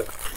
But